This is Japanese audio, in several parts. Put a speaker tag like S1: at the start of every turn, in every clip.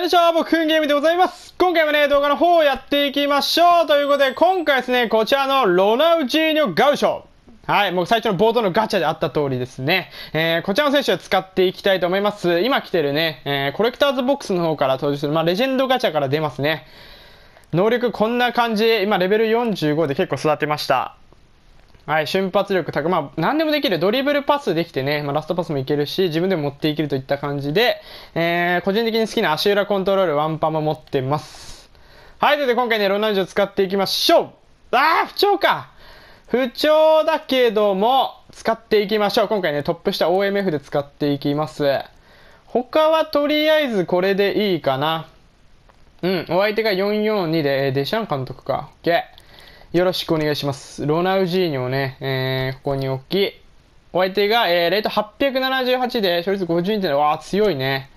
S1: はい、どう、僕、くんゲームでございます。今回もね、動画の方をやっていきましょう。ということで、今回ですね、こちらのロナウジーニョガウショ。はい、もう最初の冒頭のガチャであった通りですね。えー、こちらの選手を使っていきたいと思います。今来てるね、えー、コレクターズボックスの方から登場する、まあ、レジェンドガチャから出ますね。能力こんな感じ。今、レベル45で結構育てました。はい、瞬発力高く、まあ、何でもできる。ドリブルパスできてね、まあ、ラストパスもいけるし、自分でも持っていけるといった感じで、えー、個人的に好きな足裏コントロール、ワンパンも持ってます。はい、ということで今回ね、ロナウジを使っていきましょうあー、不調か不調だけども、使っていきましょう。今回ね、トップ下 OMF で使っていきます。他はとりあえずこれでいいかな。うん、お相手が442で、デシャン監督か。OK。よろしくお願いします。ロナウジーニョをね、えーここに置き、お相手が、えーレート878で、勝率52点、わー、強いね。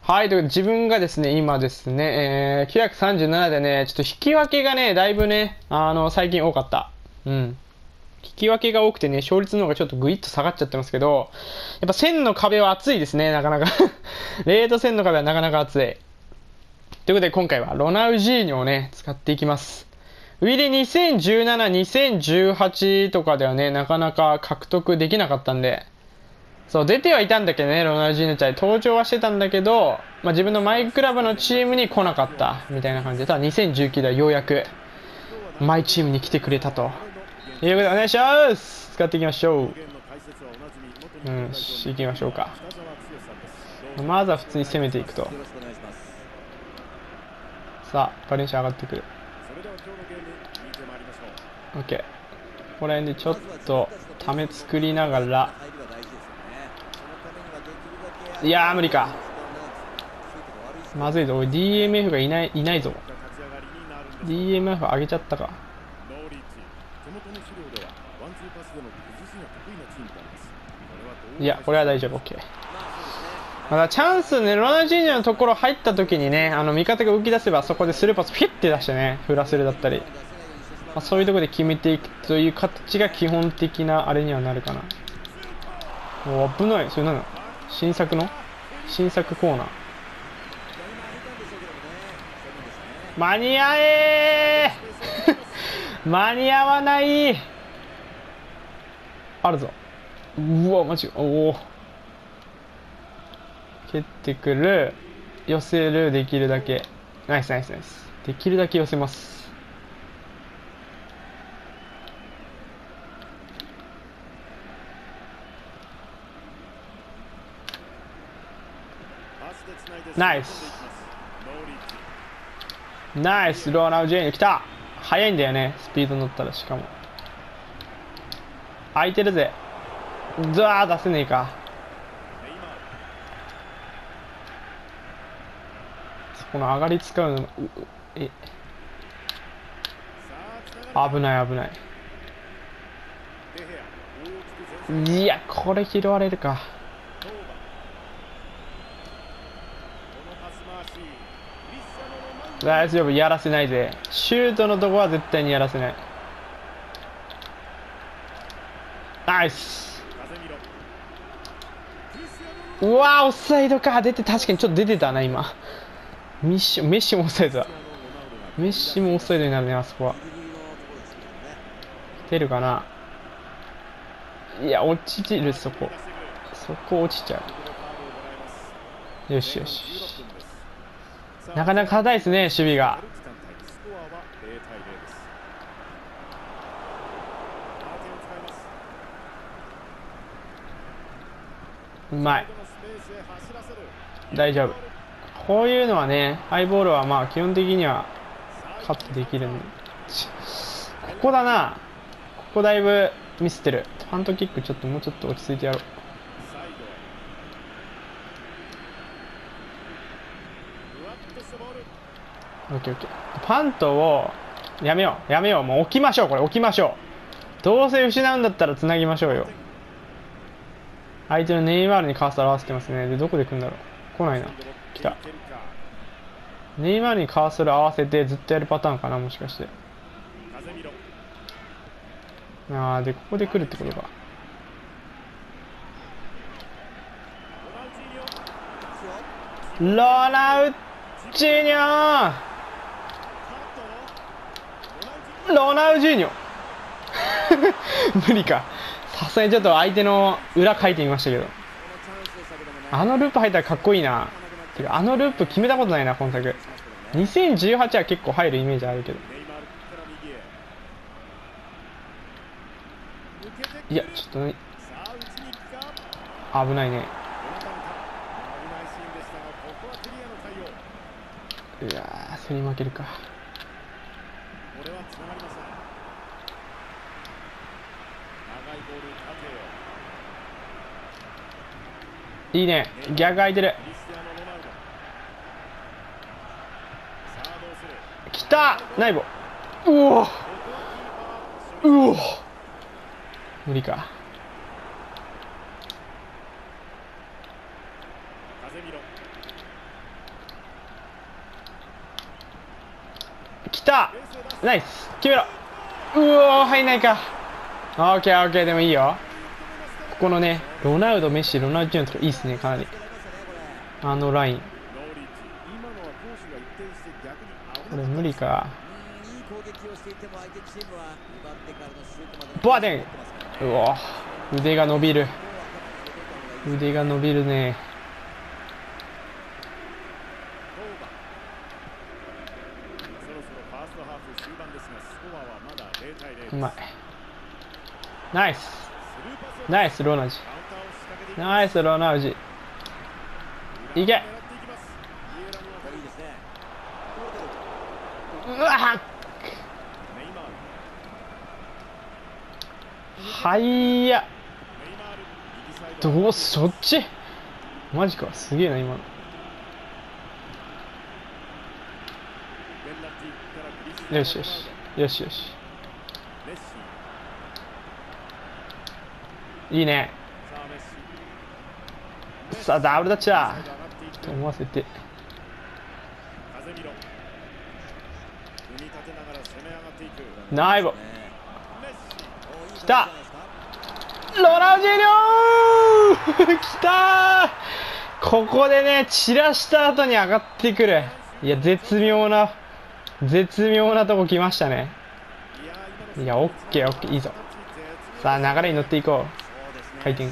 S1: はい、ということで自分がですね、今ですね、えー937でね、ちょっと引き分けがね、だいぶね、あの、最近多かった。うん。引き分けが多くてね、勝率の方がちょっとグイッと下がっちゃってますけど、やっぱ1000の壁は厚いですね、なかなか。レート1000の壁はなかなか厚い。ということで今回はロナウジーニョをね、使っていきます。ウィリ2017、2018とかではね、なかなか獲得できなかったんで、そう、出てはいたんだけどね、ロナウジーニョちゃん登場はしてたんだけど、まあ、自分のマイクラブのチームに来なかった、みたいな感じで、ただ2019ではようやく、マイチームに来てくれたと。ということでお願いします使っていきましょう。うん、し行きましょうか。まずは普通に攻めていくと。さあ、バレンシア上がってくる。OK。ここら辺でちょっと、ため作りながら、いやー、無理か。まずいぞ、おい、DMF がいない、いないぞ。DMF 上げちゃったか。いや、これは大丈夫、OK。まだチャンスね、ロナウジーニョのところ入った時にね、あの味方が動き出せばそこでスルーパスピッて出してね、フラスルだったり、まあ、そういうところで決めていくという形が基本的なあれにはなるかな。お危ない、それなの新作の？新作コーナー。間に合えー 間に合わないあるぞ。うわ、マジおお。蹴ってくる。寄せる、できるだけ。ナイスナイスナイス。できるだけ寄せます。ナイス。ナイス、ローナウジェーニ来た速いんだよね、スピード乗ったらしかも。空いてるぜ。ずわー出せねえか。そこの上がり使うの、うえ。危ない危ない。いや、これ拾われるか。大丈夫、やらせないぜ。シュートのとこは絶対にやらせない。ナイスうわオフサイドか出て確かにちょっと出てたな今ミッシメッシもオフサイドだメッシもオフサイドになるねあそこは。出るかな。いや落ちてるそこ。そこ落ちちゃう。よしよしなかなか硬いですね守備が。うまい。大丈夫。こういうのはねハイボールはまあ基本的にはカットできるんで。ここだな。ここだいぶミスってる。ハンドキックちょっともうちょっと落ち着いてやろう。オッケーオッケー。パントをやめよう。やめよう。もう置きましょう。これ置きましょう。どうせ失うんだったらつなぎましょうよ。相手のネイマールにカーソル合わせてますね。で、どこで来るんだろう。来ないな。来た。ネイマールにカーソル合わせてずっとやるパターンかなもしかして。あー、で、ここで来るってことか。ロナウジーニョロナウジーニョ 無理かさすがにちょっと相手の裏書いてみましたけどあのループ入ったらかっこいいなてかあのループ決めたことないな今作。2018は結構入るイメージあるけど。いやちょっとね。危ないね。うわー競り負けるか。いいね。逆空いてる。きたナイボうお。うお。無理か。きた。ナイス。決めろ。うお入んないか。オッケーオッケー。でもいいよ。ここのねロナウド、メッシ、ロナウドジュニアとかいいっすねかなり。あのラインこれ無理かボアデン。うお腕が伸びる。腕が伸びるね。うまい。ナイス。ナイスロナウジナイスロナウジいけうわはいやどうそっち？マジか。すげえな今の。よしよし。よしよし。いいね。さあダブルタッチだ。と思わせて。ナイボきた。ロナウジーニョきたここでね散らした後に上がってくる。いや絶妙な絶妙なとこ来ましたね。いやオッケーオッケー。いいぞ。さあ流れに乗っていこう。回転。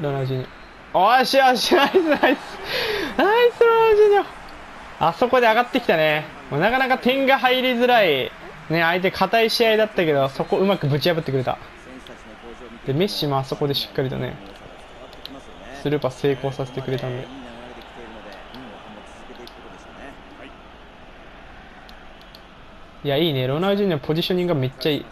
S1: ロナウジーニ。ョおしよしナイスナイス。ナイスロナウジーニ。ョあそこで上がってきたね。もうなかなか点が入りづらい。ね相手硬い試合だったけどそこうまくぶち破ってくれた。でメッシもあそこでしっかりとねスルーパス成功させてくれたんで。いやいいね。ロナウジーニョのポジショニングがめっちゃいい。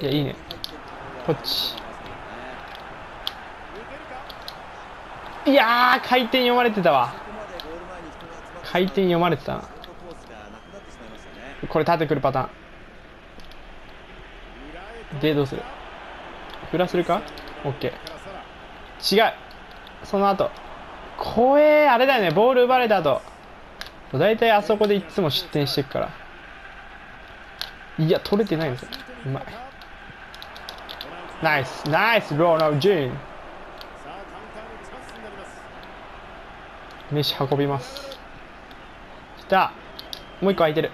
S1: いやいいね。こっち。いや回転読まれてたわ。回転読まれてたな。これ縦くるパターン。でどうする？振らせるか ?OK 違う。その後。怖えあれだよね。ボール奪われた後。大体あそこでいつも失点していくから。いや取れてないんですよ。うまい。ナイス。ナイスローナウジーン飯運びます。た。もう一個空いてる。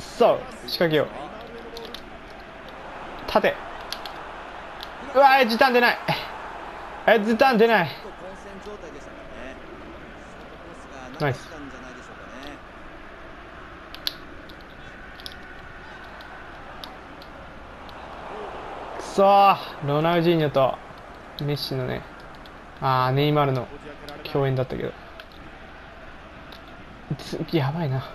S1: そう。仕掛けよう。縦うわ時短出ない。え時短出ない。ナイス。くそロナウジーニョとメッシのね。ああネイマールの共演だったけど。次やばいな。こ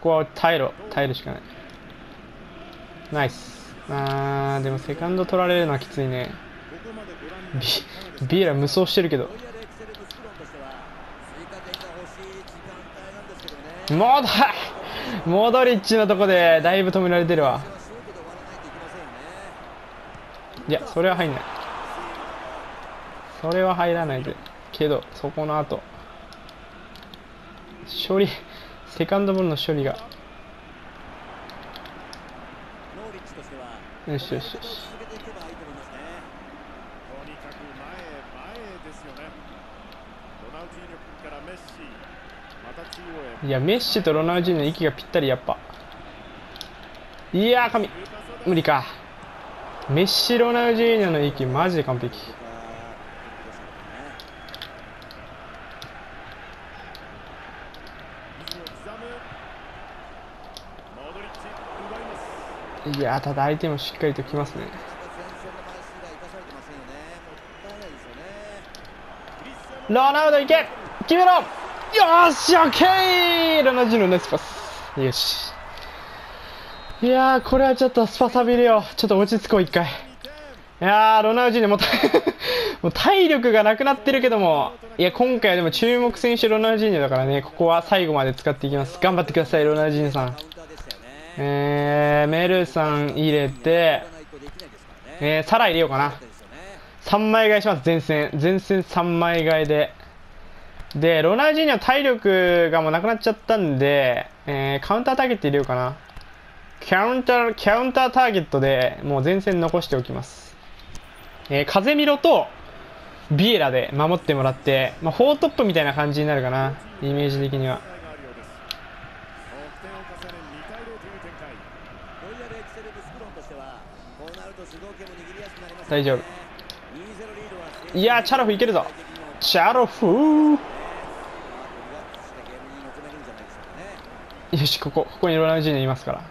S1: こは耐えろ。耐えるしかない。ナイス。あーでもセカンド取られるのはきついね。ビビエラ無双してるけど。モドモドリッチのとこでだいぶ止められてるわ。いやそれは入んない。それは入らないで。けどそこの後。処理セカンドボールの処理が。よしよしよし。
S2: い
S1: やメッシとロナウジーニョの息がぴったりやっぱ。いやー神。無理か。メッシロナウジーニョの息マジで完璧
S2: ここはですからね
S3: リズムを刻むモドリッチ奪います
S1: いやただ相手もしっかりときますね。ロナウドいけ！決めろ！よしオッケーロナウジーニョナイスパス。よし。いやこれはちょっとスパサビルよちょっと落ち着こう一回。いやロナウジーニョも もう体力がなくなってるけども。いや今回はでも注目選手ロナウジーニョだからね。ここは最後まで使っていきます。頑張ってくださいロナウジーニョさん。えー、メルさん入れてえー、サラ入れようかな。3枚替えします前線。前線3枚替えで。でロナウジーニョ体力がもうなくなっちゃったんで、えーカウンターターゲット入れようかな。カウンターカウンターターゲットでもう前線残しておきます、えー、風見ろとビエラで守ってもらって、まあ、4トップみたいな感じになるかな。イメージ的には。大丈夫。
S2: 2-0リードはい
S1: やーチャロフいけるぞ。チャロフよしここここにロナウジーニョいますから。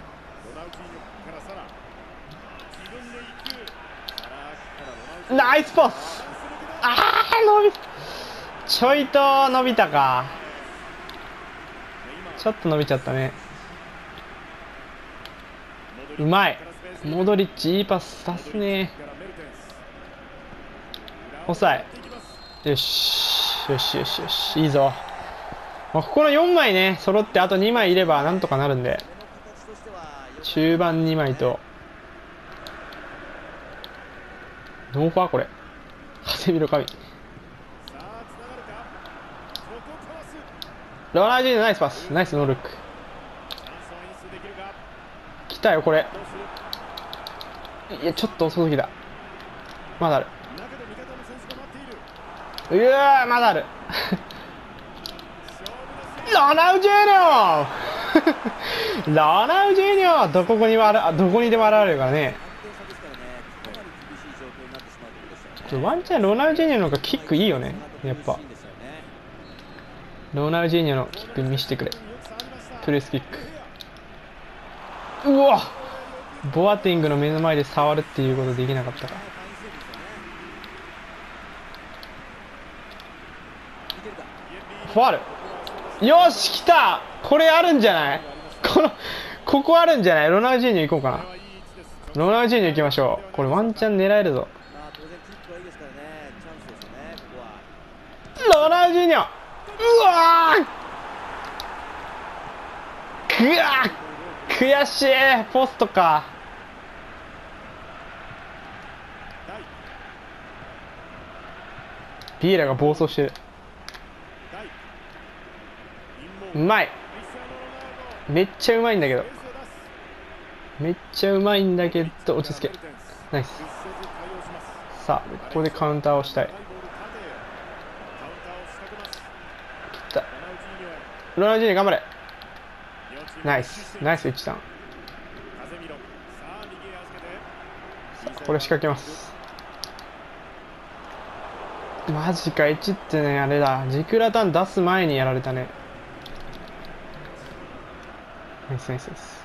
S3: ロナ
S1: イスパス。あー伸びちょいと伸びたか。ちょっと伸びちゃったね。うまいモドリッチいいパス出すね。抑え。よしよしよしよしいいぞ。まあここの4枚ね揃ってあと2枚いればなんとかなるんで。中盤2枚と。ノーファールこれ。風見の神
S3: さあつながるかここかわす
S1: ロナウジーナイスパス。ナイスノールック。来たよこれ。いやちょっと遅すぎだまだある。うわーまだある。ロナウジーニョ ロナウジーニョどこにもあどこにでも現れるからね。ワンチャンロナウジーニョの方がキックいいよね。やっぱ。ロナウジーニョのキック見せてくれ。プレスキック。うわボアティングの目の前で触るっていうことできなかったか
S2: ファ
S1: ル。よし来た。これあるんじゃない？このここあるんじゃない？ロナウジーニョ行こうかな。ロナウジーニョ行きましょう。これワンチャン狙えるぞ。ロナウジーニョ。うわー。くわー。悔しい。ポストか
S3: 大
S1: ビエラが暴走してる。うまい・めっちゃうまいんだけど。めっちゃうまいんだけど落ち着け。ナイス。さあここでカウンターをしたい。
S3: ハイボール縦へカウンターを仕掛けます
S1: 来た。
S3: ロナウジーニ
S1: 頑張れ。ナイス。ナイス一段
S3: 風見ろさあ右へ預けて
S1: これ仕掛けます。マジか1ってねあれだ。ジクラタン出す前にやられたね。ナイスナイスナイス。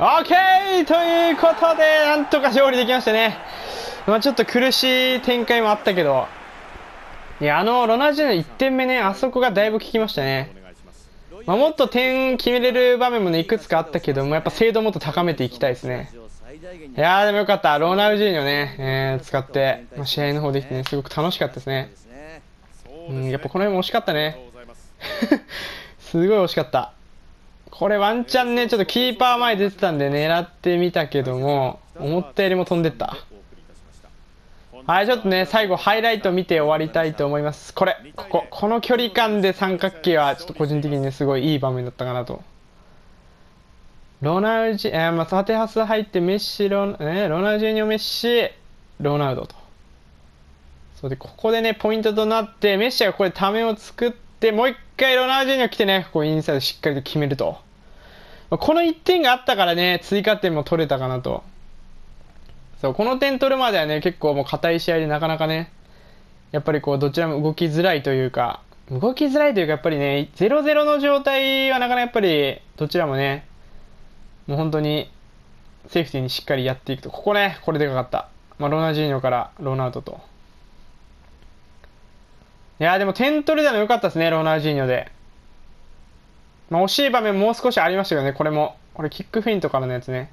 S1: オッケー！ということでなんとか勝利できましたね。まあちょっと苦しい展開もあったけど。いやあのロナウジーの1点目ねあそこがだいぶ効きましたね。
S3: ま
S1: あ、もっと点決めれる場面もねいくつかあったけどもやっぱ精度もっと高めていきたいですね。いやーでもよかった。ロナウジーニョね、えー使って、まあ、試合の方できてねすごく楽しかったですね。
S3: う
S1: んやっぱこの辺も惜しかったね。
S3: す。
S1: すごい惜しかった。これワンチャンねちょっとキーパー前出てたんで狙ってみたけども思ったよりも飛んでった。はい、ちょっとね、最後ハイライト見て終わりたいと思います。これ、ここ、この距離感で三角形は、ちょっと個人的にね、すごいいい場面だったかなと。ロナウジ、えー、まあ、縦ハス入ってメッシ、ロ,、ね、ロナウジーニョ、メッシ、ロナウドと。そうで、ここでね、ポイントとなって、メッシがここでためを作って、もう一回ロナウジーニョ来てね、こうインサイドしっかりと決めると。まあこの1点があったからね、追加点も取れたかなと。そう、この点取るまではね、結構もう硬い試合でなかなかね、やっぱりこう、どちらも動きづらいというか、動きづらいというか、やっぱりね、0-0の状態はなかなかやっぱり、どちらもね、もう本当に、セーフティーにしっかりやっていくと。ここね、これでかかった。まあ、ロナジーニョからロナウドと。いやでも点取れたの良かったですね、ロナウジーニョで。まあ、惜しい場面もう少しありましたけどね、これも。これキックフェイントからのやつね。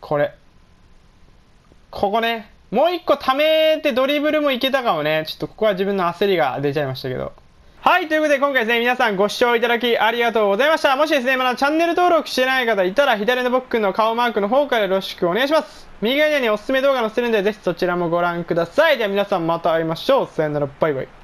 S1: これ。ここね。もう一個溜めてドリブルもいけたかもね。ちょっとここは自分の焦りが出ちゃいましたけど。はい、ということで今回ですね、皆さんご視聴いただきありがとうございました。もしですね、まだチャンネル登録してない方いたら、左のボックの顔マークの方からよろしくお願いします。右側に、おすすめ動画載せるんで、ぜひそちらもご覧ください。では皆さんまた会いましょう。さよなら、バイバイ。